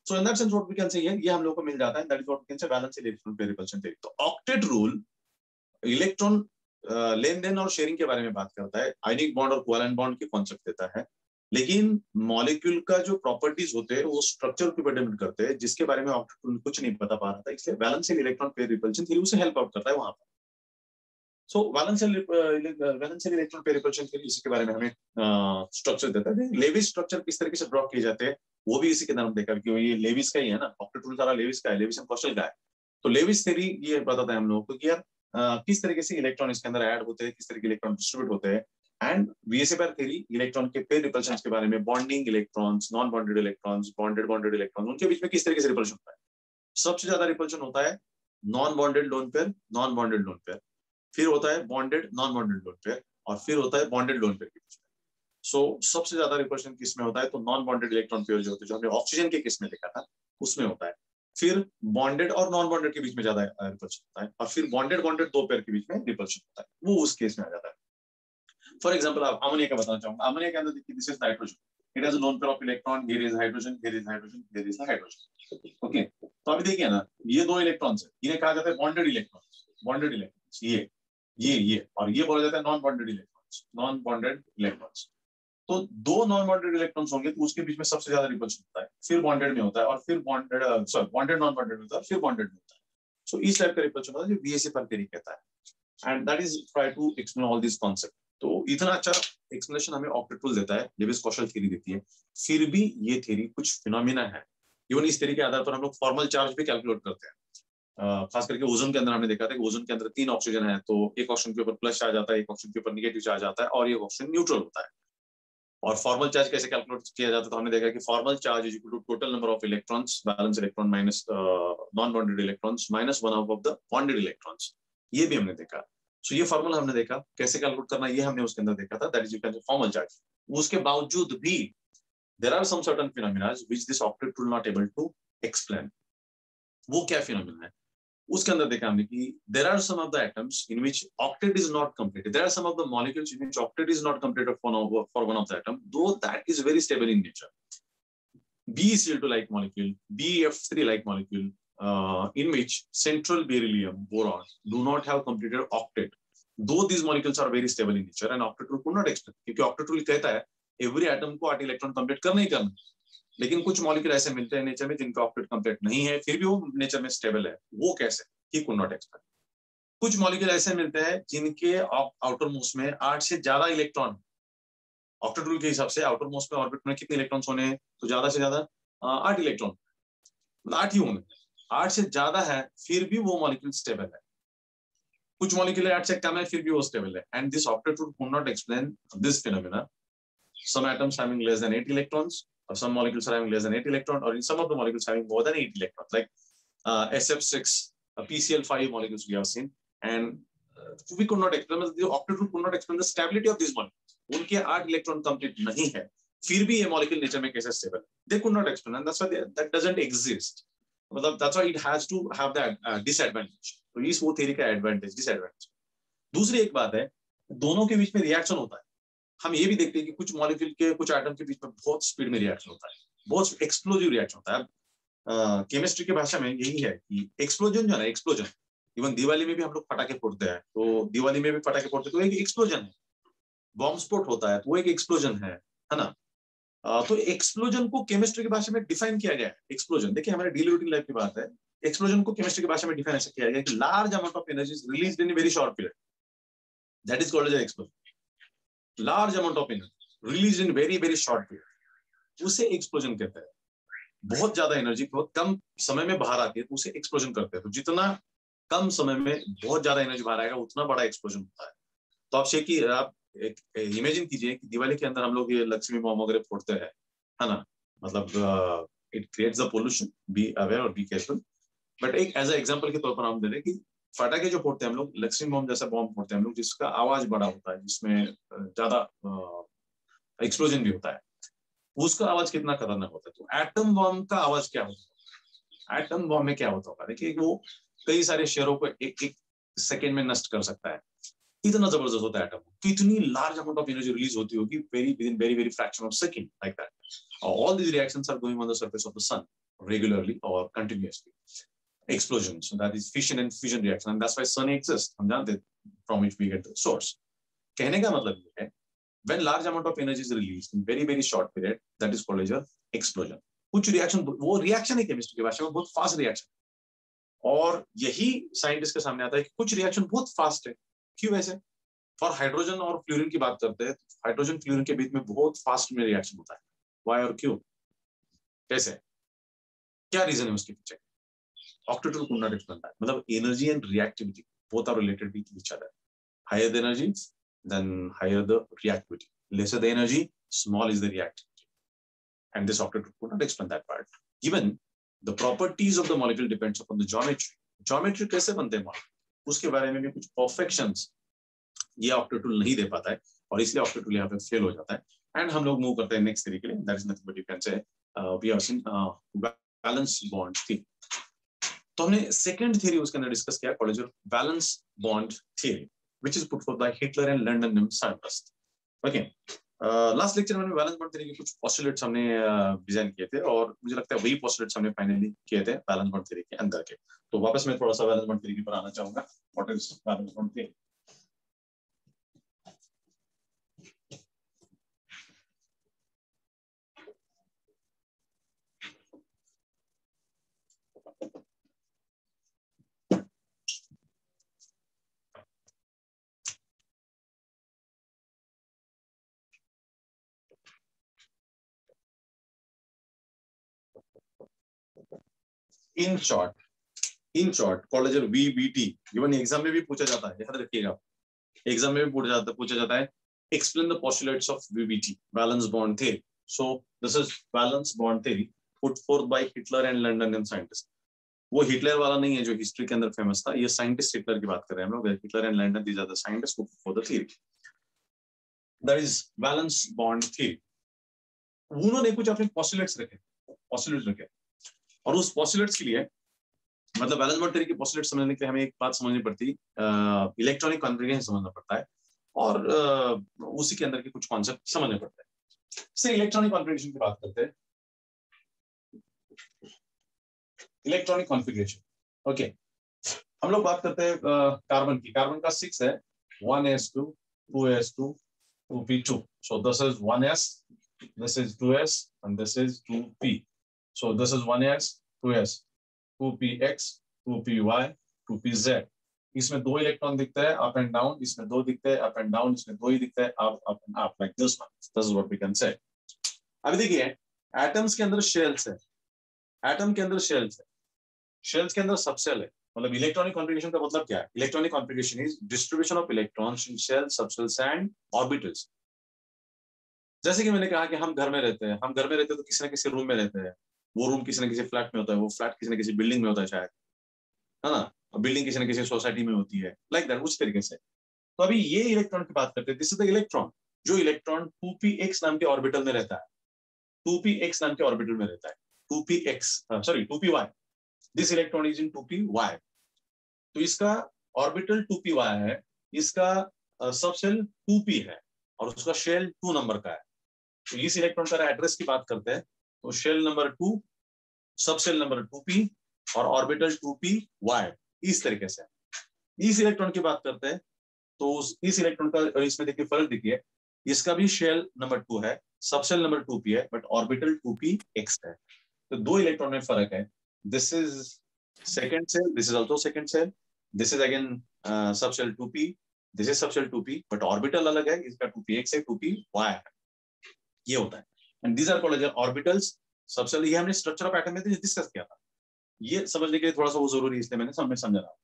So in that sense, what we can say here, ये हम लोग को मिल जाता है. That is what we can say valence electron pair repulsion theory. So octet rule electron लेन देन और sharing के बारे में बात करता है। आइनिक बॉन्ड और कोवलेंट बॉन्ड के कॉन्सेप्ट देता है। लेकिन मॉलिक्यूल का जो प्रॉपर्टीज़ होते हैं वो स्ट्रक्चर के ऊपर डिपेंड करते हैं जिसके बारे में ऑक्टेट कुछ नहीं पता पा रहा था। इसलिए valence shell electron pair repulsion theory उसे हेल्प आउट करता है वहाँ पर। So valence shell valence shell electron pair repulsion theory इसके बारे में हमें स्ट्रक्चर देता है। लेविस स्ट्रक्चर किस तरीके से ड्रॉ किए जाते हैं? वो भी इसी के नाम देखा, क्योंकि ये लेविस का ही है ना ऑक्टेट्रूल सारा लेविस का है लेविस एंड कौशल का है। तो लेविस थ्योरी ये बताता है हम लोगों को कि यार किस तरीके से इलेक्ट्रॉन इसके अंदर ऐड होते हैं, किस तरीके इलेक्ट्रॉन डिस्ट्रीब्यूट होते हैं। एंड वीएसए थ्योरी इलेक्ट्रॉन के पेयर रिपल्शन के बारे में bonding electrons non bonded electrons bonded bonded electron उनके बीच में किस तरीके से रिपल्शन होता है? सबसे ज़्यादा रिपल्शन होता है non bonded lone pair non bonded lone pair फिर होता है bonded non bonded lone pair और फिर होता है बॉन्डेड लोन पेयर के बीच सो सबसे ज़्यादा रिपल्शन किसमें होता है? तो नॉन बॉन्डेड इलेक्ट्रॉन पेयर जो होते हैं, जो हमने ऑक्सीजन के केस में देखा था, उसमें होता है। फिर बॉन्डेड और नॉन बॉन्डेड के बीच में ज़्यादा रिपल्शन होता है। और फिर बॉन्डेड बॉन्डेड दो पेयर के बीच में रिपल्शन होता है। वो उस केस में आ जाता है। फॉर एग्ज़ाम्पल आप अमोनिया का बताना चाहूँगा। अमोनिया के अंदर देखिए this is nitrogen it has lone pair of electron here is hydrogen here is hydrogen here is hydrogen okay तो अभी देखिए ना, ये दो इलेक्ट्रॉन्स है। इन्हें कहा जाता है बॉन्डेड इलेक्ट्रॉन बॉन्डेड इलेक्ट्रॉन ये ये ये। और ये बोला जाता है non bonded electron non bonded electrons तो दो नॉन बॉन्डेड इलेक्ट्रॉन्स होंगे तो उसके बीच में सबसे ज़्यादा रिपल्शन होता है। फिर बॉन्डेड में होता है और फिर bonded sorry bonded non bonded होता है फिर बॉन्डेड होता है। सो इस टाइप का रिपल्शन होता है, जो बीएससी पर थ्योरी कहता है। And that is try to explain all this concept तो इतना अच्छा एक्सप्लेनेशन हमें ऑप्टिकल देता है लेविस कौशल थ्योरी देती है। फिर भी ये थ्योरी कुछ फिनोमिना है। इवन इस थ्योरी के आधार पर हम लोग फॉर्मल चार्ज भी कैलकुलेट करते हैं। खास करके ओजोन के अंदर हमने देखा था कि ओजोन के अंदर तीन ऑक्सीजन है तो एक ऑप्शन के ऊपर प्लस चार्ज आता है, एक ऑप्शन के ऊपर निगेटिव चार्ज आता है और एक ऑप्शन न्यूट्रल होता है। और फॉर्मल चार्ज कैसे कैलकुलेट किया जाता है तो हमने देखा कि formal charge is to total number of electrons valence electron minus non bonded electrons minus one of of the bonded electrons ये भी हमने देखा। सो so, ये फॉर्मूला हमने देखा। कैसे कैलकुलेट करना? ये हमने उसके अंदर देखा था। That is you formal charge उसके बावजूद भी there are some certain phenomena which this octet will not able to explain वो क्या फिनोमिना है? उसके अंदर देखा हमने कि there are some of the atoms in which octet is not completed there are some of the molecules in which octet is not completed for one of the atom though that is very stable in nature BCl2 like molecule, BF3 like molecule, uh, in which central beryllium boron do not have completed octet. Though these molecules are very stable in nature and octet rule could not explain. क्योंकि octet rule कहता है every atom को आठ electron complete करना ही करना लेकिन कुछ molecule ऐसे मिलते हैं नेचर में जिनका ऑक्टेट कंप्लीट नहीं है, फिर भी वो नेचर में स्टेबल है। वो कैसे? ही कुड नॉट एक्सप्लेन कुछ मॉलिक्यूल ऐसे मिलते हैं जिनके आउटर मोस्ट में आठ से ज़्यादा इलेक्ट्रॉन ऑक्टेट रूल के हिसाब से आउटर मोस्ट में ऑर्बिट में कितने इलेक्ट्रॉन्स होने तो ज़्यादा से ज़्यादा आठ इलेक्ट्रॉन मतलब आठ ही होंगे। आठ से ज़्यादा है, फिर भी वो मॉलिक्यूल स्टेबल है। कुछ मॉलिक्यूल आठ से कम है, फिर भी वो स्टेबल है। And this octet would could not explain this phenomena some atoms having less than 8 electrons or some molecules are having less than 8 electrons or in some of the molecules having more than 8 electrons like uh, SF6 uh, PCl5 molecules we have seen and uh, we could not explain the octet could not explain the stability of these molecules उनके 8 electron complete नहीं है फिर भी ये molecule nature में कैसे stable they could not explain and that's why that doesn't exist मतलब that's why it has to have that disadvantage तो इस वो थ्योरी का एडवांटेज डिसएडवांटेज दूसरी एक बात है दोनों के बीच में रिएक्शन होता है हम ये भी देखते हैं कि कुछ मॉलिक्यूल के, कुछ आइटम के बीच में बहुत स्पीड में रिएक्शन होता है। बहुत एक्सप्लोजिव रिएक्शन होता है। केमिस्ट्री की भाषा में यही है कि एक्सप्लोजन जो है एक्सप्लोजन इवन दिवाली में भी हम लोग पटाखे फोड़ते हैं। तो दिवाली में भी पटाखे फोड़ते तो एक एक्सप्लोजन है। बॉम्ब स्पोर्ट होता है तो वो एक एक्सप्लोजन है है ना? तो एक्सप्लोजन को केमिस्ट्री की भाषा में डिफाइन किया गया है। एक्सप्लोजन देखिए हमारे डेली रूटीन लाइफ की बात है। एक्सप्लोजन को केमिस्ट्री की भाषा में डिफाइन ऐसा किया गया कि large amount of energy release in very short period that is called as explosion large amount of energy release in very very short period उसे एक्सप्लोजन कहते हैं। बहुत ज़्यादा एनर्जी बहुत कम समय में बाहर आती है तो उसे एक्सप्लोजन करते हैं। तो जितना कम समय में बहुत ज़्यादा एनर्जी बाहर आएगा, उतना बड़ा एक्सप्लोजन होता है। तो आप शेकी आप एक इमेजिन कीजिए कि दिवाली के अंदर हम लोग ये लक्ष्मी बॉम्ब वगैरह फोड़ते हैं, है ना? मतलब it creates the pollution be aware और बी केयरफुल बट एक एज एग्ज़ाम्पल के तौर पर हम दे रहे कि फटाके जो फोड़ते हैं हम लोग लक्ष्मी बॉम्ब जैसा बॉम्ब फोड़ते हैं हम लोग, जिसका आवाज़ बड़ा होता है, जिसमें ज़्यादा एक्सप्लोजन भी होता है। उसका आवाज़ कितना खतरनाक होता है? तो एटम बॉम्ब का आवाज़ क्या होता है? एटम बॉम्ब में क्या होता होगा? देखिए वो कई सारे शेयरों को एक एक सेकेंड में नष्ट कर सकता है। इतना ज़बरदस्त होता है एटम कितनी large amount of energy release होती होगी very within very very fraction of second like that all these reactions are going on the surface of the sun regularly और continuously explosion so that is fission and fusion reaction and that's why sun exists हम जानते from which we get the source कहने का मतलब ये है when large amount of energy is released in very very short period that is called as a explosion कुछ reaction वो reaction है केमिस्ट्री की भाषा में बहुत फास्ट रिएक्शन और यही साइंटिस्ट के सामने आता है कि कुछ रिएक्शन बहुत फास्ट है क्यों वैसे फॉर हाइड्रोजन और फ्लोरीन की बात करते हैं तो हाइड्रोजन फ्लोरीन के बीच में बहुत फास्ट में रिएक्शन होता है वाई और क्यों कैसे क्या रीजन है उसके पीछे octet rule could explain that मतलब energy and reactivity both are related with each other higher the energy then higher the reactivity the energy, small is the reactivity. And this octet could not explain that part. Given the properties of the molecule depends upon the geometry. Geometry कैसे बनते हैं उसके बारे में भी कुछ perfections ये ऑक्टेटूल नहीं दे पाता है, और इसलिए ऑक्टेटूल यहाँ पे फेल हो जाता है। एंड हम लोग मूव करते हैं नेक्स्ट थ्योरी के लिए। That is nothing but you can say we have seen valence bond theory तो हमने सेकेंड थियरी उसके अंदर डिस्कस किया called of valence bond theory which is put for by Heitler and London scientist okay last lecture में valence bond theory के कुछ postulates हमने design uh, किए थे और मुझे लगता है वही पॉस्टुलेट्स हमने फाइनली किए थे बैलेंस बॉन्ड थियरी के अंदर के। तो वापस मैं थोड़ा सा बैलेंस बॉन्ड थ्योरी पर आना चाहूँगा। What is valence bond theory in short in short called VBT even exam में भी पूछा जाता है, याद रखिएगा। एग्ज़ाम में भी पूछा जाता पूछा जाता है। Explain the postulates of VBT valence bond theory so, this is valence bond theory, put forth by Hitler and London scientists वो हिटलर वाला नहीं है जो हिस्ट्री के अंदर फ़ेमस था, ये साइंटिस्ट हिटलर की बात कर रहे हैं हम लोग। Heitler and London these are the scientist for the theory that is valence bond theory उन्होंने कुछ अपने पॉस्टुलेट्स रखे। पॉस्टुलेट्स रखे। और उस पॉस्टुलेट्स के लिए मतलब बैलेंस थ्योरी के पॉस्टुलेट समझने के लिए हमें एक बात समझनी पड़ती इलेक्ट्रॉनिक कॉन्फ़िगरेशन समझना पड़ता है और uh, उसी के अंदर के कुछ कॉन्सेप्ट समझने पड़ते हैं। से इलेक्ट्रॉनिक कॉन्फ़िगरेशन की बात करते हैं। इलेक्ट्रॉनिक कॉन्फ़िगरेशन ओके हम लोग बात करते हैं कार्बन की। कार्बन का सिक्स है one s two two s two two p two so this is one s this is 2s and this is 2p so this is 1s 2s 2px 2py 2pz इसमें दो electron दिखता है up and down इसमें दो दिखते हैं up and down इसमें दो ही दिखता है up up and up like this one this is what we can say अभी देखिए एटम्स के अंदर शेल्स है. एटम के अंदर शेल्स है. शेल्स के अंदर सबसेल है. मतलब इलेक्ट्रॉनिक कॉन्फ़िगरेशन का मतलब क्या है? Electronic configuration is distribution of electrons in shell subshells and orbitals जैसे कि मैंने कहा कि हम घर में रहते हैं. हम घर में रहते हैं तो किसी ना किसी रूम में रहते हैं. वो रूम किसी ना किसी फ्लैट में होता है, वो फ्लैट किसी ना किसी बिल्डिंग में होता है शायद। है ना? और बिल्डिंग किसी ना किसी सोसाइटी में होती है। लाइक like दैट उस तरीके से। तो अभी ये इलेक्ट्रॉन की बात करते हैं। दिस इज़ द इलेक्ट्रॉन जो इलेक्ट्रॉन टू पी एक्स नाम के ऑर्बिटल में रहता है। टू पी एक्स नाम के ऑर्बिटल में रहता है। Two p x sorry two p y this electron is in two p y तो इसका ऑर्बिटल टू पी वाई है। इसका सबसेल टू पी है। और उसका शेल टू नंबर का है। तो इस इलेक्ट्रॉन का एड्रेस की बात करते हैं। तो shell number two subshell number two p और ऑर्बिटल टू पी वाई इस तरीके से। इस इलेक्ट्रॉन की बात करते हैं तो इस इलेक्ट्रॉन का इसमें देखिए फ़र्क देखिए, इसका भी शेल नंबर टू है सबसेल नंबर टू पी है but orbital two p x है। तो दो इलेक्ट्रॉन में फ़र्क है। This is second shell this is also second shell this is again subshell two p this is subshell two p but orbital अलग है, इसका टू पी एक्स है टू पी वाई है। ये होता है। And these are called orbitals subshell ये हमने स्ट्रक्चर ऑफ़ एटम डिस्कस किया था। ये समझने के लिए थोड़ा सा वो ज़रूरी इसलिए मैंने समझ समझा रहा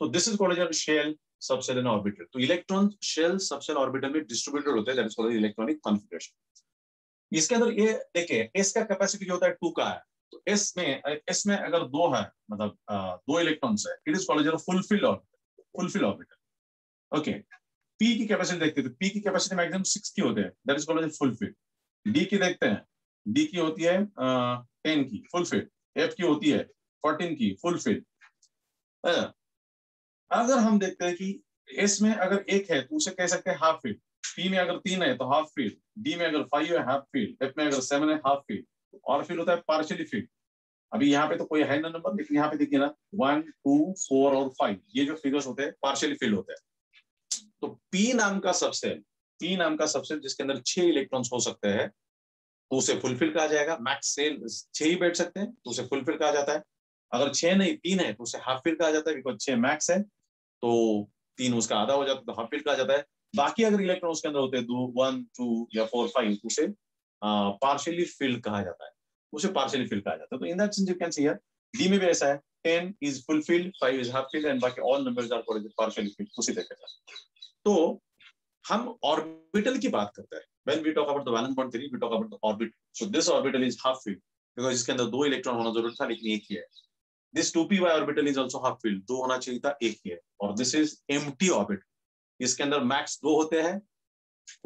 तो this is called shell subshell and orbital तो इलेक्ट्रॉन शेल सबसेल ऑर्बिटल में डिस्ट्रीब्यूटेड होते हैं इलेक्ट्रॉनिक कॉन्फ़िगरेशन इसके अंदर ये देखिए एस का कैपेसिटी जो होता है टू का है। तो एस में एस में अगर दो है मतलब दो इलेक्ट्रॉन्स है it is called full fill orbital full fill orbital okay p की कैपेसिटी देखते हैं तो पी की कैपेसिटी मैक्सिमम सिक्स की होते हैं that is called full fill d की देखते हैं। डी की होती है टेन की फुलफिल एफ़ की होती है फोर्टीन की फुलफिल अगर हम देखते हैं कि एस में अगर एक है तो उसे कह सकते हैं हाफ़ फ़ील्ड पी में अगर तीन है तो हाफ़ फ़ील्ड डी में अगर फाइव है हाफ़ फ़ील्ड एफ़ में अगर सेवन है हाफ़ फ़ील्ड और फ़ील्ड होता है पार्शियली फ़ील्ड अभी यहाँ पे तो कोई है ना नंबर लेकिन यहाँ पे देखिए ना वन टू फोर और फाइव ये जो फिगर्स होते हैं पार्शियली फ़ील्ड होते हैं। तो पी नाम का सबसेल पी नाम का सबसेल जिसके अंदर छह इलेक्ट्रॉन्स हो सकते हैं तो उसे फुलफिल कहा जाएगा। मैक्स सेल छह ही बैठ सकते हैं तो उसे फुलफिल कहा जाता है। अगर छह नहीं, तीन है तो उसे हाफ़ फिल कहा जाता है बिकॉज़ छह मैक्स है तो तीन उसका आधा हो जाता है तो हाफ़ फिल कहा जाता है। बाकी अगर इलेक्ट्रॉन उसके अंदर होते हैं दो वन टू या फोर फाइव उसे पार्शियली फिल कहा जाता है। उसे पार्शियली फिल कहा जाता है। तो in that sense you can see here d में भी ऐसा है ten is full fill five is half fill and बाकी all numbers are partially fill उसी तरीके से। तो हम ऑर्बिटल की बात करते हैं। When we talk about the valence bond theory, we talk about the orbital so this orbital is half filled because इसके अंदर दो इलेक्ट्रॉन होना ज़रूरी था, लेकिन एक ही है। This two p y orbital is also दो होना चाहिए था, एक ही है। और दिस इज़ एम टी इसके अंदर मैक्स दो होते हैं,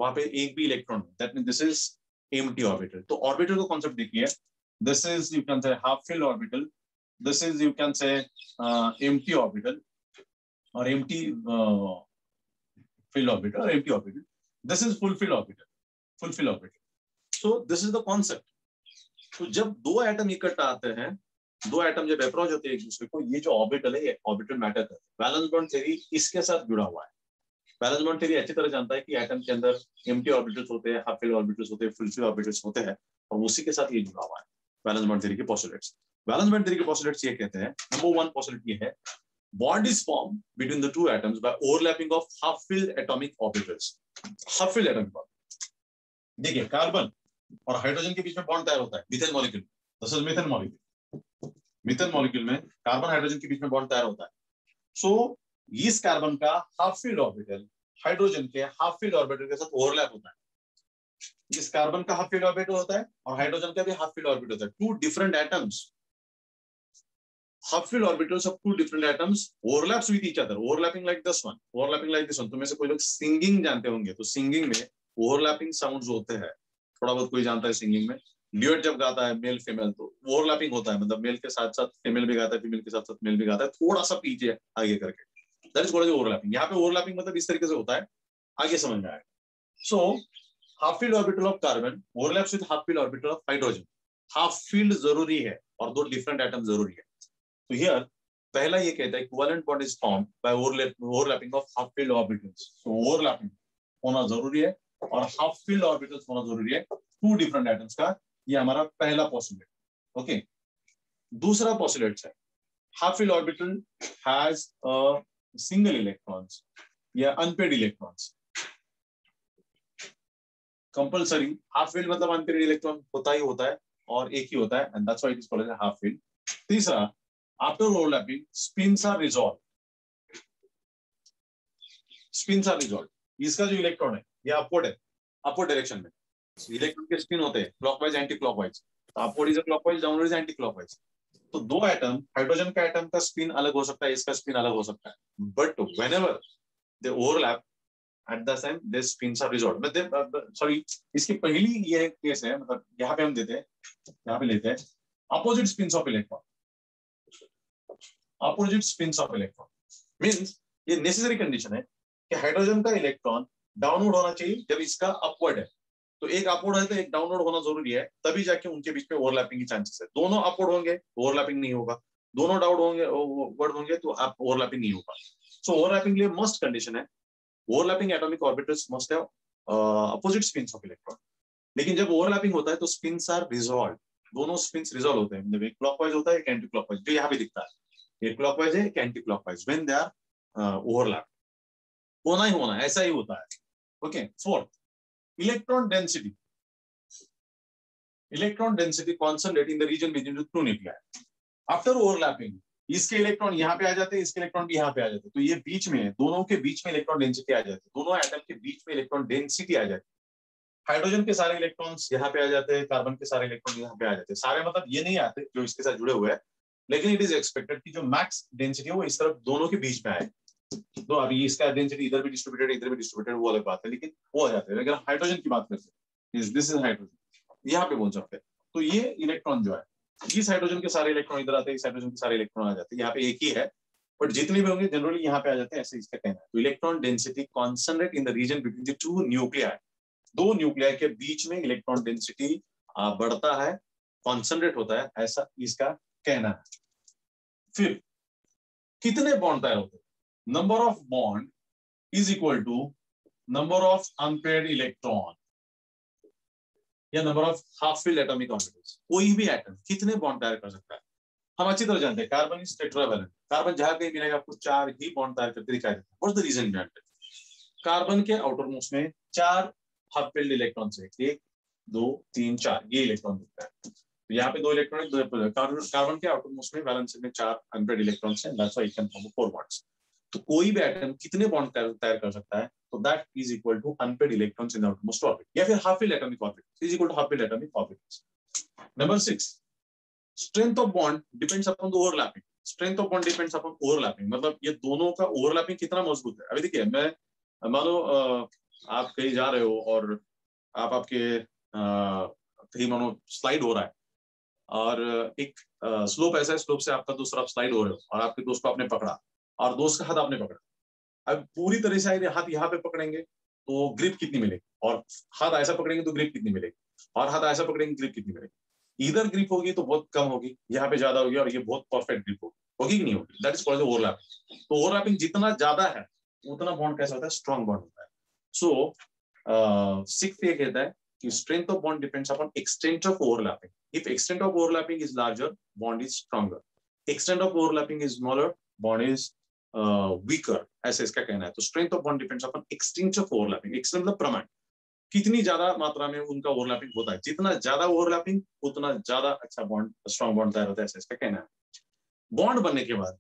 वहाँ पे एक भी electron that mean this is empty orbital तो ऑर्बिटल का कॉन्सेप्ट देखिए। This is you can say half filled orbital this is you can say empty orbital और एम टी और empty orbital this is full filled orbital full fill orbital so this is the concept तो जब दो atom इकट्ठा आते हैं, दो atom जब अप्रोच होते हैं एक दूसरे को, ये जो ऑर्बिटल है, ये ऑर्बिटल मैटर करता है। बैलेंस बॉन्ड थ्योरी इसके साथ जुड़ा हुआ है। बैलेंस बॉन्ड थ्योरी अच्छी तरह जानता है कि एटम के अंदर एम्प्टी ऑर्बिटल्स होते हैं हाफ़ फिल ऑर्बिटल्स होते हैं फुलफिल ऑर्बिटल्स होते हैं, और उसी के साथ ये जुड़ा हुआ है। बैलेंस बॉन्ड थ्योरी के पॉसिलेट्स बैलेंस बॉन्ड थ्योरी के पॉसिलेट्स ये कहते हैं नंबर वन पॉसिलिटी ये है bond is formed between the two atoms by overlapping of half filled atomic orbitals. Half filled atomic orbitals. देखिए कार्बन और हाइड्रोजन के बीच में बॉन्ड तैयार होता है। Methane molecule this is methane molecule methane molecule में कार्बन हाइड्रोजन के बीच में बॉन्ड तैयार होता है। सो so, इस कार्बन का हाफ़ फ़ील्ड ऑर्बिटल हाइड्रोजन के हाफ़ फ़ील्ड ऑर्बिटल के साथ ओवरलैप होता है। इस कार्बन का हाफ़ फ़ील्ड ऑर्बिटल होता है और हाइड्रोजन का भी हाफ़ फ़ील्ड ऑर्बिटल होता है। Two different atoms half filled orbitals of two different atoms, overlaps with each other, overlapping like this one, overlapping like this one. तो में से कोई लोग सिंगिंग जानते होंगे तो सिंगिंग में ओवरलैपिंग साउंड्स होते हैं। थोड़ा बहुत कोई जानता है सिंगिंग में। ड्यूएट जब गाता है मेल फीमेल तो ओवरलैपिंग होता है मतलब मेल के साथ साथ फीमेल भी गाता है फीमेल के साथ साथ मेल भी गाता है। थोड़ा सा पीछे आगे करके। दैट इज़ कॉल्ड ओवरलैपिंग यहाँ पे ओवरलैपिंग मतलब इस तरीके से होता है, आगे समझ में आएगा so half filled orbital of carbon overlaps with half filled orbital of hydrogen half filled ज़रूरी है और दो डिफरेंट एटम ज़रूरी है। तो हियर पहला ये कहता है equivalent bond is formed by overlapping of half filled orbitals so overlapping होना ज़रूरी है और हाफ़ फ़ील्ड ऑर्बिटल्स होना ज़रूरी है। टू डिफरेंट एटम्स का ये हमारा पहला पॉसिलेट ओके दूसरा पॉसिलेट है। Half filled orbital has single electrons या unpaired electrons compulsory half filled मतलब अनपेड इलेक्ट्रॉन होता ही होता है और एक ही होता है and that's why it is called half filled तीसरा after overlapping spins are resolve spins are resolve इसका जो इलेक्ट्रॉन है, ये अपवर्ड है अपवर्ड डायरेक्शन में. इलेक्ट्रॉन के स्पिन होते हैं clockwise anti clockwise upward is clockwise downward is anti clockwise तो दो एटम हाइड्रोजन का एटम का स्पिन अलग हो सकता है, इसका स्पिन अलग हो सकता है. But when they overlap at the time they spins are resolve sorry इसकी पहली ये केस है मतलब यहाँ पे हम देते हैं, यहाँ पे लेते हैं. Opposite spins of electron opposite spins of electron means ये नेसेसरी कंडीशन है कि हाइड्रोजन का इलेक्ट्रॉन डाउनवर्ड होना चाहिए जब इसका अपवर्ड है। तो एक अपवर्ड है तो एक डाउनवर्ड होना ज़रूरी है, तभी जाके उनके बीच में ओवरलैपिंग की चांसेस है। दोनों अपवर्ड होंगे ओवरलैपिंग नहीं होगा। दोनों डाउन होंगे वर्ड होंगे तो आप ओवरलैपिंग नहीं होगा। सो ओवरलैपिंग लिए मस्ट कंडीशन है। Overlapping atomic orbitals must have opposite spins of electron लेकिन जब ओवरलैपिंग होता है तो स्पिन्स आर रिजॉल्व दोनों स्पिन्स रिजॉल्व होते हैं। मतलब एक क्लॉकवाइज होता है, एक एंटी क्लॉकवाइज जो यहाँ पे दिखता है। एक क्लॉकवाइज है एक anti clockwise when they are overlap होना ही होना ऐसा ही होता है। Okay fourth density. Electron density concentrate in the region between the two nuclei. After overlapping, इसके इलेक्ट्रॉन यहाँ पे आ जाते हैं इसके इलेक्ट्रॉन भी यहाँ पे आ जाते हैं। तो ये बीच में दोनों के बीच में इलेक्ट्रॉन डेंसिटी आ जाती है। दोनों एटम के बीच में इलेक्ट्रॉन डेंसिटी आ जाती है। हाइड्रोजन के सारे इलेक्ट्रॉन्स यहाँ पे आ जाते हैं कार्बन के सारे इलेक्ट्रॉन यहाँ पे आ जाते हैं। सारे मतलब ये नहीं आते जो इसके साथ जुड़े हुए हैं। लेकिन इट इज़ एक्सपेक्टेड कि जो मैक्स डेंसिटी है वो इस तरफ़ दोनों के बीच में आए। तो अभी इसका डेंसिटी इधर भी डिस्ट्रीब्यूटेड इधर भी डिस्ट्रीब्यूटेड वो अलग बात है, लेकिन वो आ जाते हैं। अगर हाइड्रोजन की बात करते हैं दिस इज़ हाइड्रोजन यहाँ पे बोल सकते हैं तो ये इलेक्ट्रॉन जो है, इस हाइड्रोजन के सारे इलेक्ट्रॉन इधर आते हैं, इस हाइड्रोजन के सारे इलेक्ट्रॉन आ जाते हैं। यहाँ पे एक ही है बट जितने भी होंगे जनरली यहाँ पे आ जाते हैं, ऐसे इसका कहना है। तो electron density concentrate in the region between the two nuclear दो न्यूक्लियर के बीच में इलेक्ट्रॉन डेंसिटी बढ़ता है कॉन्सेंट्रेट होता है, ऐसा इसका कहना है। फिर, कितने बॉन्ड तैयार होते number of bond is equal to number of unpaired electron या number of half filled atomic orbitals कोई भी एटम कितने बॉन्ड तैयार कर सकता है? हम अच्छी तरह जानते हैं कार्बन इज़ टेट्रावैलेंट कार्बन जहाँ कहीं मिलेगा आपको चार ही बॉन्ड तैयार करके दिखाई देता है। What's the reason behind carbon के आउटर मोस्ट में चार हाफ़ फिल्ड इलेक्ट्रॉन है। एक, दो, तीन, चार, ये इलेक्ट्रॉन दिखता है। तो यहाँ पे दो इलेक्ट्रॉन कार्बन कार्बन के आउटर मोस्ट में वैलेंस में चार अनपेड इलेक्ट्रॉन्स हैं फोर बॉन्ड्स तो कोई भी एटम कितने बॉन्ड तैयार कर सकता है? तो that is equal to unpaired electrons in outmost orbit या फिर half filled atomic orbit is equal to half filled atomic orbit number 6 strength of bond depends upon the overlapping strength of bond depends upon overlapping मतलब ये दोनों का overlapping कितना मज़बूत है? अभी देखिए, मैं, मानो आप कहीं जा रहे हो और आप आपके कहीं मानो स्लाइड हो रहा है। और एक स्लोप ऐसा है, स्लोप से आपका दूसरा स्लाइड हो रहे हो और आपके दोस्त को आपने पकड़ा और दोस्त का हाथ आपने पकड़ा। अब पूरी तरह से हाथ यहाँ पे पकड़ेंगे तो ग्रिप कितनी मिलेगी? और हाथ ऐसा पकड़ेंगे तो ग्रिप कितनी मिलेगी? और हाथ ऐसा पकड़ेंगे ग्रिप कितनी मिलेगी? इधर ग्रिप होगी तो बहुत कम होगी, यहाँ पे ज़्यादा होगी और ये बहुत परफेक्ट ग्रिप होगी। होगी कि नहीं होगी? दैट इज़ कॉल्ड ओवरलैपिंग तो ओवरलैपिंग जितना ज़्यादा है, उतना बॉन्ड कैसा होता है? स्ट्रॉन्ग बॉन्ड होता है। सो सिक्स ये कहता है कि strength of bond depends upon extent of overlapping if extent of overlapping is larger bond is stronger extent of overlapping is smaller bond is weaker ऐसे इसका कहना है। तो strength of bond depends upon extent of overlapping extent मतलब प्रमाण। कितनी ज़्यादा मात्रा में उनका ओवरलैपिंग होता है? जितना ज़्यादा ओवरलैपिंग उतना ज़्यादा अच्छा बॉन्ड स्ट्रॉन्ग बॉन्ड तैयार होता है, ऐसा इसका कहना है। बॉन्ड बनने के बाद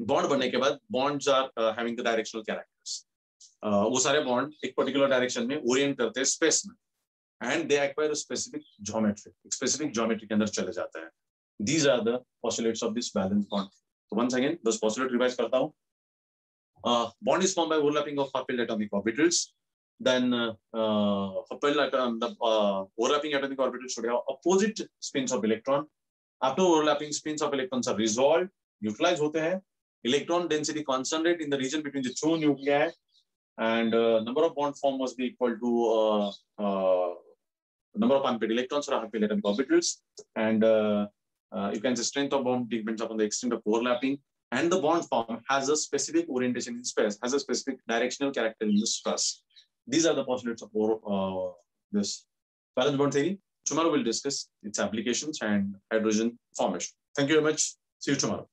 बॉन्ड बनने के बाद bonds are having the directional characters वो सारे बॉन्ड एक पर्टिकुलर डायरेक्शन में ओरिएंट करते हैं स्पेस में। And they acquire specific geometry specific geometry के अंदर चले जाता है these are the postulates of this valence bond So once again, this postulate revise karta hu. Uh, bond is formed by overlapping of half-filled atomic. Then uh, uh, um, the uh, overlapping atomic orbitals should have opposite spins of electron. After overlapping, spins of electrons are resolved, neutralized hote hain. Electron density concentrate in the region between the two nuclei, and uh, number of bond form must be equal to uh, uh, number of unpaired electrons or half-filled atomic orbitals, and uh, uh, you can say strength of bond depends upon the extent of overlapping and the bond form has a specific orientation in space, has a specific directional character in the stress. These are the postulates of uh, this valence bond theory. Tomorrow we'll discuss its applications and hydrogen formation. Thank you very much. See you tomorrow.